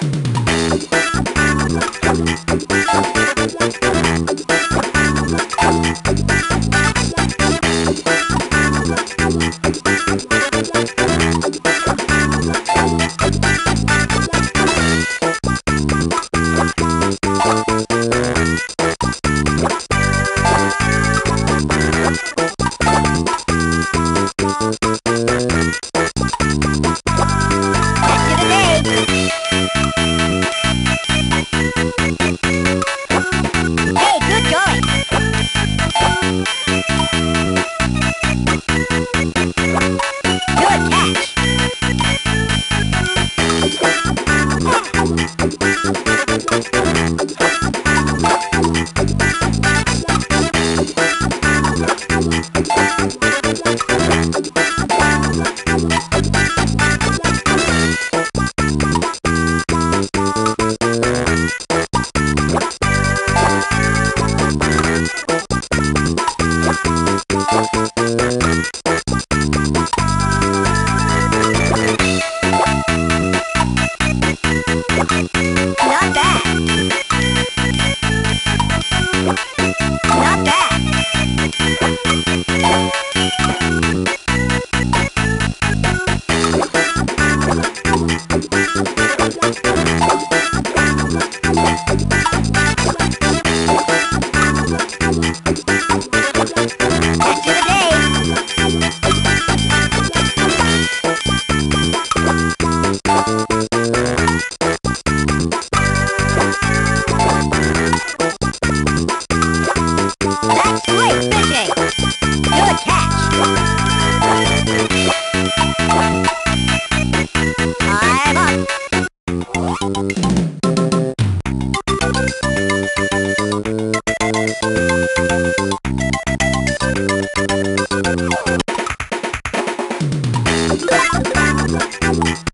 Thank you. Bye. Música